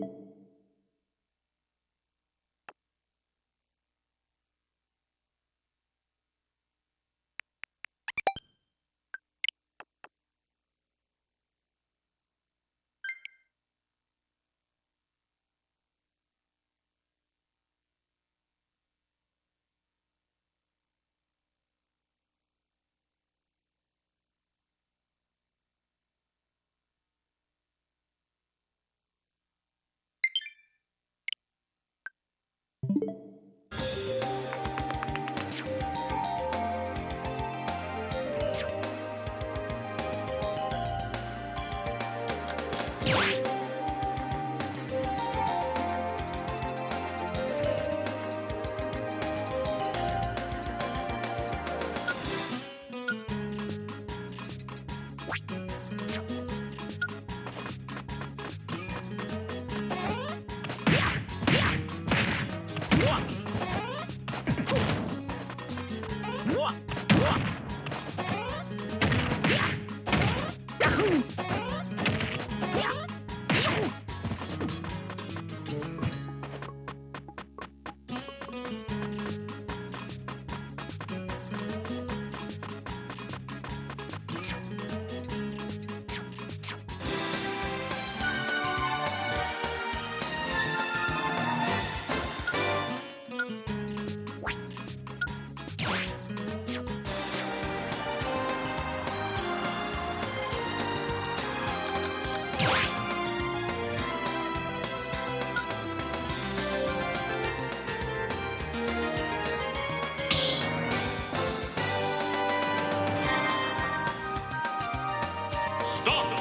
Start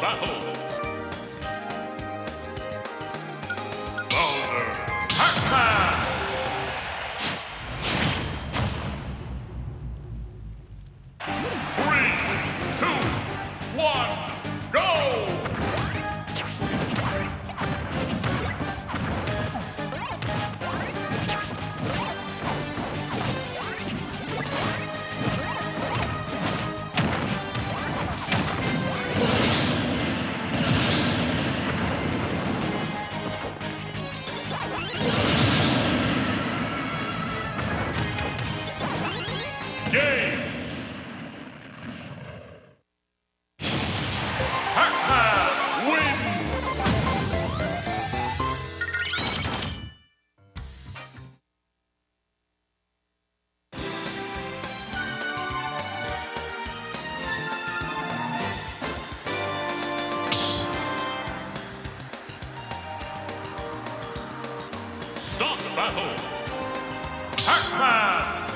battle! Battle! Pac-Man!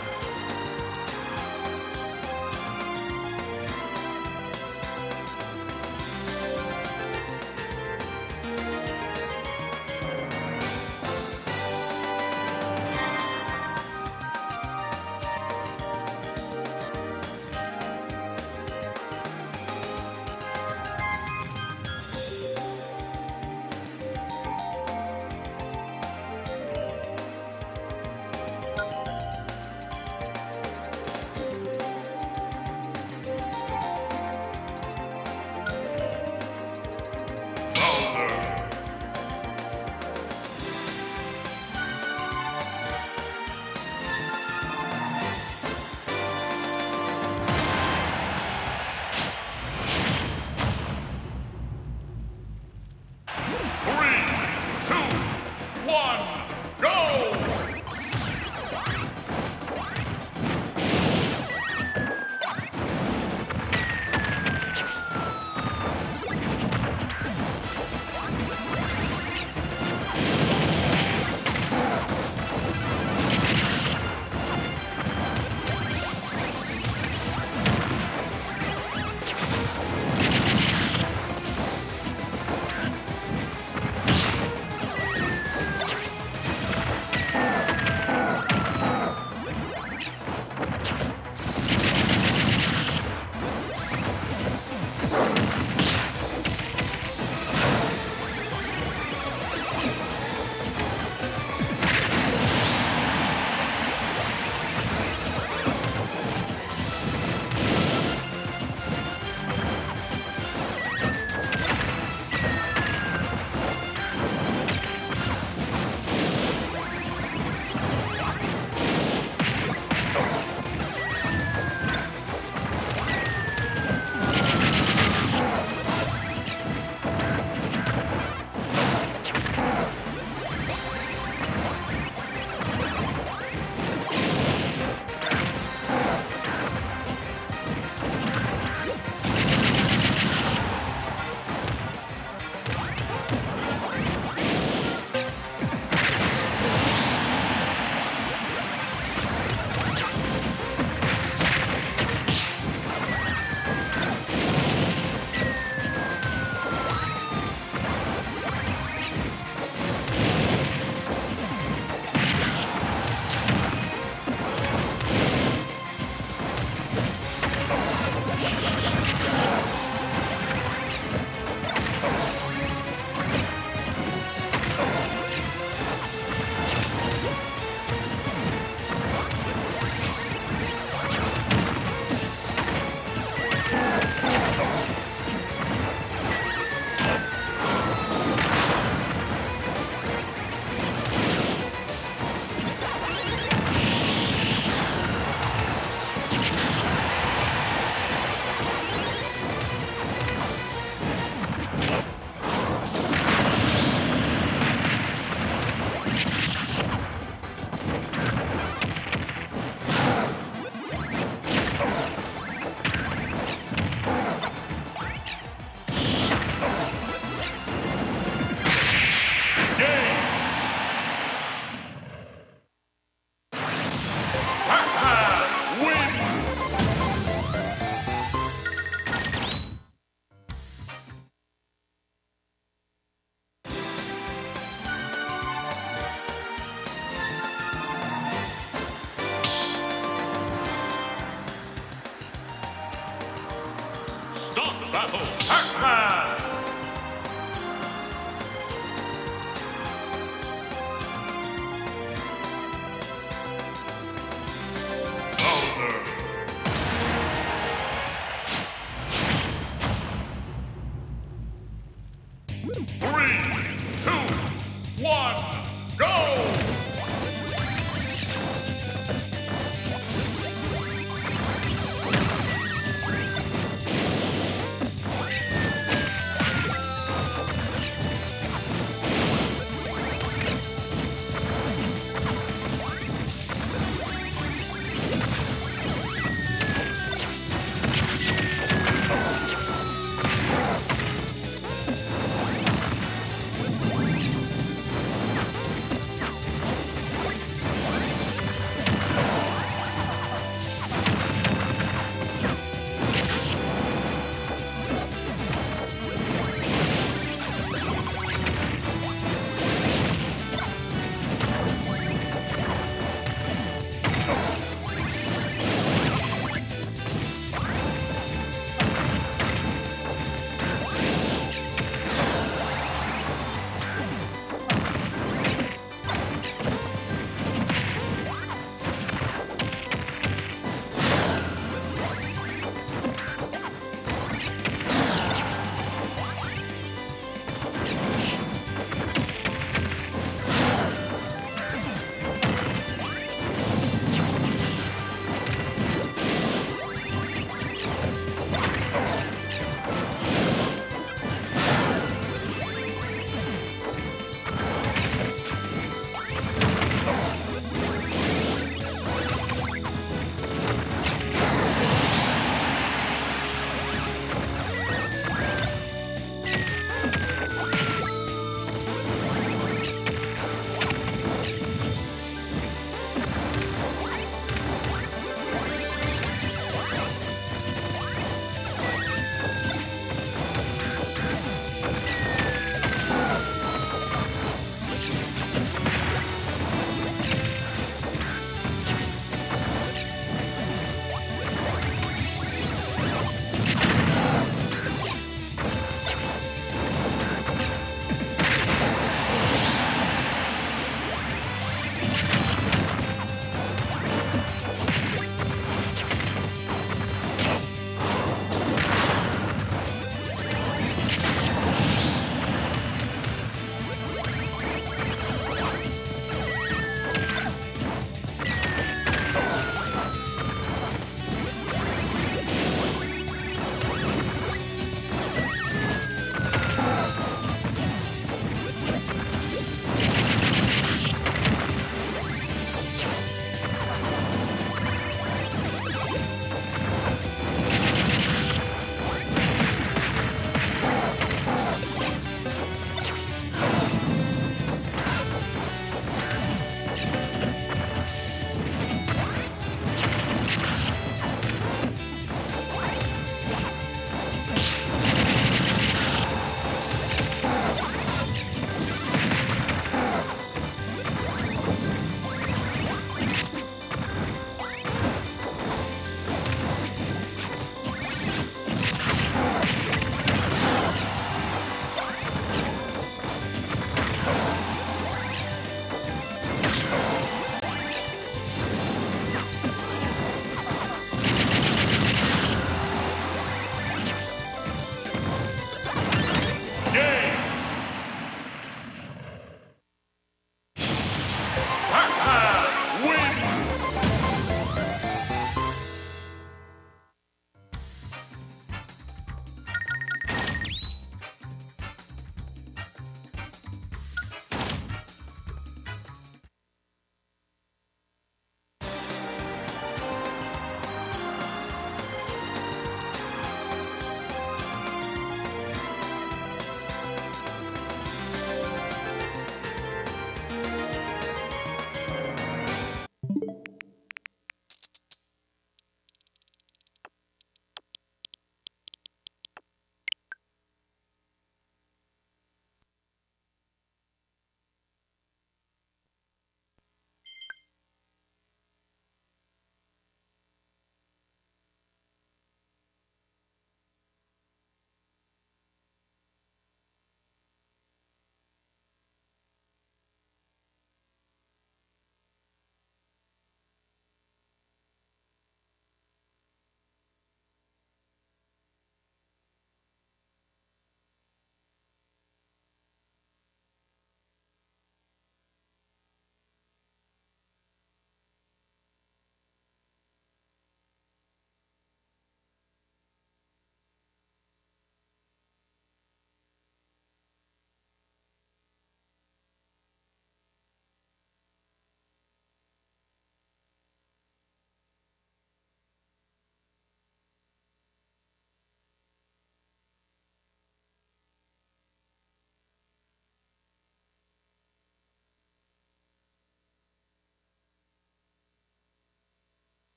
Battle, Pac-Man!